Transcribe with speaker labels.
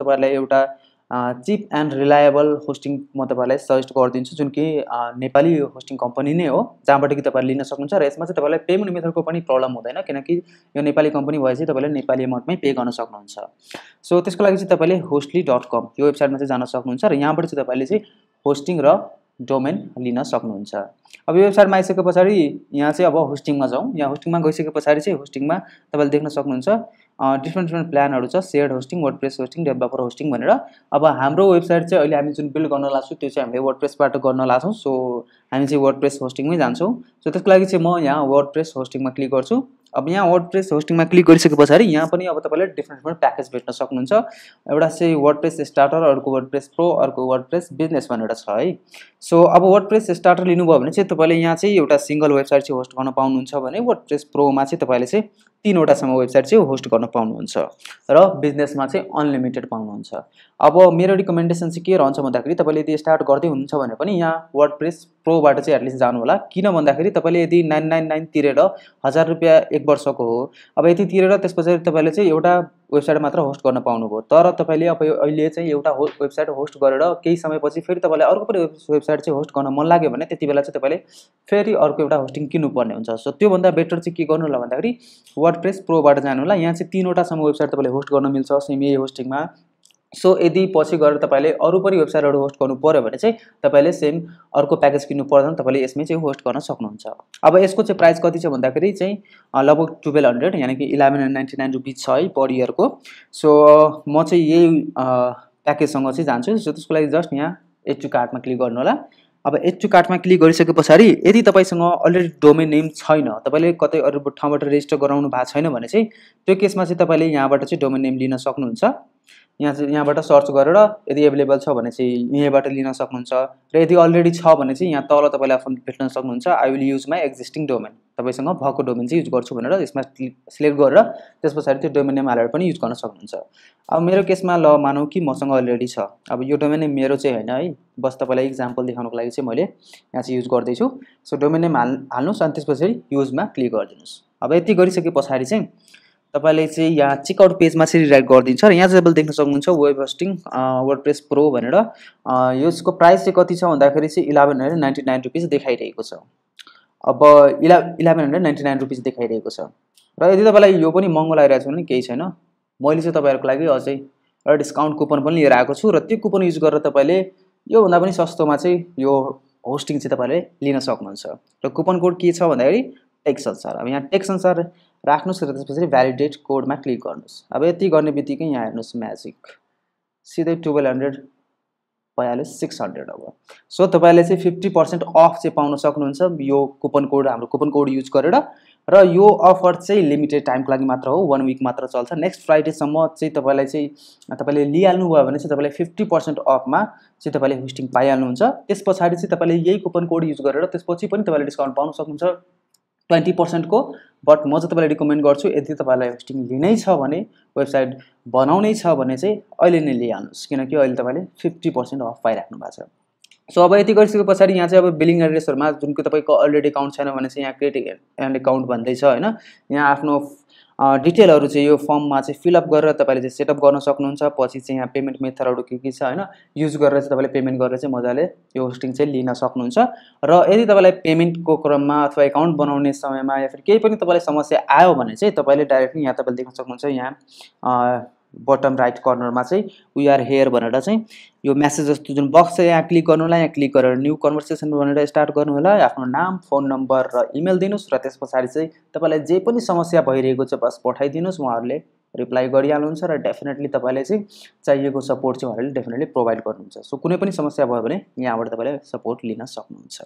Speaker 1: तपाईँहरूलाई एउटा cheap and reliable hosting म तपाईँलाई सजेस्ट गरिदिन्छु जुन कि नेपाली होस्टिङ कम्पनी नै हो जहाँबाट कि तपाईँले लिन सक्नुहुन्छ र यसमा चाहिँ तपाईँलाई पेमेन्ट मेथडको पनि प्रब्लम हुँदैन किनकि यो नेपाली कम्पनी भए चाहिँ तपाईँले नेपाली एमाउन्टमै पे गर्न सक्नुहुन्छ। सो त्यसको लागि चाहिँ तपाईँले होस्टली डट कम यो वेबसाइटमा चाहिँ जान सक्नुहुन्छ र यहाँबाट चाहिँ तपाईँले चाहिँ होस्टिङ र डोमेन लिन सक्नुहुन्छ। अब यो वेबसाइटमा आइसके पछाडि यहाँ चाहिँ अब होस्टिङमा जाउँ यहाँ होस्टिङमा गइसके पछाडि चाहिँ होस्टिङमा तपाईँले देख्न सक्नुहुन्छ डिफ्रेन्ट डिफ्रेन्ट प्लानहरू छ shared hosting WordPress hosting developer hosting भनेर। अब हाम्रो वेबसाइट चाहिँ अहिले हामी जुन बिल्ड गर्न लाग्छौँ त्यो चाहिँ हामीले वर्ड प्रेसबाट गर्न लाग्छौँ सो हामी चाहिँ वर्ड प्रेस होस्टिङमै जान्छौँ। सो त्यसको लागि चाहिँ म यहाँ वर्ड प्रेस होस्टिङमा क्लिक गर्छु। अब यहाँ वर्ड प्रेस होस्टिङमा क्लिक गरिसके पछाडि यहाँ पनि अब तपाईँले डिफ्रेन्ट डिफ्रेन्ट प्याकेज भेट्न सक्नुहुन्छ। एउटा चाहिँ वर्ड प्रेस स्टार्टर अर्को वर्ड प्रेस प्रो अर्को वर्ड प्रेस बिजनेस भनेर छ है। सो अब वर्ड प्रेस स्टार्टर लिनुभयो भने चाहिँ तपाईँले यहाँ चाहिँ एउटा सिङ्गल वेबसाइट चाहिँ होस्ट गर्न पाउनुहुन्छ भने वर्ड प्रेस प्रोमा चाहिँ तपाईँले चाहिँ तिनवटासम्म वेबसाइट चाहिँ होस्ट गर्न पाउनुहुन्छ र बिजनेसमा चाहिँ अनलिमिटेड पाउनुहुन्छ। अब मेरो रिकमेन्डेसन चाहिँ के रहन्छ भन्दाखेरि तपाईँले यदि स्टार्ट गर्दै हुनुहुन्छ भने पनि यहाँ वर्ड प्रेस प्रोबाट चाहिँ एटलिस्ट जानु होला। किन भन्दाखेरि तपाईँले यदि नाइन नाइन नाइन तिरेर हजार रुपियाँ एक वर्षको हो अब यति तिरेर त्यस पछाडि तपाईँले चाहिँ एउटा वेबसाइट मात्र होस्ट गर्न पाउनुभयो। तर तपाईँले अब अहिले चाहिँ एउटा हो वेबसाइट होस्ट गरेर केही समयपछि फेरि तपाईँलाई अर्को पनि वेबसाइट चाहिँ होस्ट गर्न मन लाग्यो भने त्यति बेला चाहिँ तपाईँले फेरि अर्को एउटा होस्टिङ किन्नुपर्ने हुन्छ। सो त्योभन्दा बेटर चाहिँ के गर्नु होला भन्दाखेरि वर्ड प्रेस प्रोबाट जानु होला। यहाँ चाहिँ तिनवटासम्म वेबसाइट तपाईँले होस्ट गर्न मिल्छ। सेमी होस्टिङमा सो यदि पछि गएर तपाईँले अरू पनि वेबसाइटहरू होस्ट गर्नु पऱ्यो भने चाहिँ तपाईँले सेम अर्को प्याकेज किन्नु पर्दैन तपाईँले यसमै चाहिँ होस्ट गर्न सक्नुहुन्छ। अब यसको चाहिँ प्राइस कति छ भन्दाखेरि चाहिँ लगभग टुवेल्भ हन्ड्रेड यानि कि इलेभेन नाइन्टी नाइन रुपिज छ है पर इयरको सो म चाहिँ यही प्याकेजसँग चाहिँ जान्छु। सो त्यसको लागि जस्ट यहाँ एड टु कार्टमा क्लिक गर्नु होला। अब एड टु कार्टमा क्लिक गरिसके पछाडि यदि तपाईँसँग अलरेडी डोमेन नेम छैन तपाईँले कतै अरू ठाउँबाट रेजिस्टर गराउनु भएको छैन भने चाहिँ त्यो केसमा चाहिँ तपाईँले यहाँबाट चाहिँ डोमेन नेम लिन सक्नुहुन्छ। यहाँ चाहिँ यहाँबाट सर्च गरेर यदि एभाइलेबल छ भने चाहिँ यहीँबाट लिन सक्नुहुन्छ। र यदि अलरेडी छ भने चाहिँ यहाँ तल तपाईँले आफ्नो भेट्न सक्नुहुन्छ I will use my existing domain तपाईँसँग भएको डोमेन चाहिँ युज गर्छु भनेर यसमा सिलेक्ट गरेर त्यस पछाडि त्यो डोमेन नेम हालेर पनि युज गर्न सक्नुहुन्छ। अब मेरो केसमा ल मानौँ कि मसँग अलरेडी छ। अब यो डोमेन नेम मेरो चाहिँ होइन है। बस तपाईँलाई इक्जाम्पल देखाउनुको लागि चाहिँ मैले यहाँ चाहिँ युज गर्दैछु। सो डोमेन नेम हाल हाल्नुहोस् अनि त्यस पछाडि युजमा क्लिक गरिदिनुहोस्। अब यति गरिसके पछाडि चाहिँ तपाईँले चाहिँ यहाँ चेकआउट पेजमा चाहिँ रिराइट गरिदिन्छ र यहाँ चाहिँ तपाईँले देख्न सक्नुहुन्छ web hosting WordPress pro भनेर। यसको प्राइस चाहिँ कति छ भन्दाखेरि चाहिँ eleven hundred ninety nine rupees देखाइरहेको छ। अब इला eleven hundred ninety nine rupees देखाइरहेको छ। र यदि तपाईँलाई यो पनि महँगो लागिरहेको छ भने केही छैन। मैले चाहिँ तपाईँहरूको लागि अझै एउटा डिस्काउन्ट कुपन पनि लिएर आएको छु र त्यो कुपन युज गरेर तपाईँले योभन्दा पनि सस्तोमा चाहिँ यो होस्टिङ चाहिँ तपाईँले लिन सक्नुहुन्छ। र कुपन कोड के छ भन्दाखेरि टेक्स अनुसार अब यहाँ टेक्स अनुसार राख्नुहोस् र त्यसपछि भ्यालिडेट कोडमा क्लिक गर्नुहोस्। अब यति गर्ने बित्तिकै यहाँ हेर्नुहोस् म्याजिक सिधै टुवेल्भ हन्ड्रेड भइहाल्यो सिक्स हन्ड्रेड अब। सो तपाईँले चाहिँ फिफ्टी पर्सेन्ट अफ चाहिँ पाउन सक्नुहुन्छ। यो कुपन कोड हाम्रो कुपन कोड युज गरेर। र यो अफर चाहिँ लिमिटेड टाइमको लागि मात्र हो वान विक मात्र चल्छ। नेक्स्ट फ्राइडेसम्म चाहिँ तपाईँलाई चाहिँ तपाईँले लिइहाल्नु भयो भने चाहिँ तपाईँले फिफ्टी पर्सेन्ट अफमा चाहिँ तपाईँले होस्टिङ पाइहाल्नुहुन्छ। त्यस पछाडि चाहिँ तपाईँले यही कुपन कोड युज गरेर त्यसपछि पनि तपाईँले डिस्काउन्ट पाउन सक्नुहुन्छ। ट्वेन्टी पर्सेन्टको बट म चाहिँ तपाईँलाई रिकमेन्ड गर्छु यदि तपाईँलाई होस्टिङ लिनै छ भने वेबसाइट बनाउनै छ भने चाहिँ अहिले नै लिइहाल्नुहोस्। किनकि अहिले तपाईँले फिफ्टी पर्सेन्ट अफ पाइराख्नु भएको छ। सो अब यति गरिसके पछाडि यहाँ चाहिँ अब बिलिङ एड्रेसहरूमा जुनको तपाईँको अलरेडी एकाउन्ट छैन भने चाहिँ यहाँ क्रिएट एन्ड एकाउन्ट भन्दैछ होइन? यहाँ आफ्नो डिटेलहरू चाहिँ यो फर्ममा चाहिँ फिलअप गरेर तपाईँले चाहिँ सेटअप गर्न सक्नुहुन्छ। पछि चाहिँ यहाँ पेमेन्ट मेथडहरू के के छ होइन युज गरेर चाहिँ तपाईँले पेमेन्ट गरेर चाहिँ मजाले यो होस्टिङ चाहिँ लिन सक्नुहुन्छ। र यदि तपाईँलाई पेमेन्टको क्रममा अथवा एकाउन्ट बनाउने समयमा या फिर केही पनि तपाईँलाई समस्या आयो भने चाहिँ तपाईँले डाइरेक्टली यहाँ तपाईँले देख्न सक्नुहुन्छ। यहाँ बटम राइट कर्नरमा चाहिँ वी आर हेयर भनेर चाहिँ यो म्यासेज जस्तो जुन बक्स छ यहाँ क्लिक गर्नु होला यहाँ क्लिक गरेर न्यू कन्भर्सेसन भनेर स्टार्ट गर्नु होला आफ्नो नाम फोन नम्बर र इमेल दिनुहोस् र त्यस पछाडि चाहिँ तपाईँलाई जे पनि समस्या भइरहेको छ बस पठाइदिनुहोस्। उहाँहरूले रिप्लाई गरिहाल्नुहुन्छ र डेफिनेटली तपाईँले चाहिँ चाहिएको सपोर्ट चाहिँ उहाँहरूले डेफिनेटली प्रोभाइड गर्नुहुन्छ। सो कुनै पनि समस्या भयो भने यहाँबाट तपाईँले सपोर्ट लिन सक्नुहुन्छ।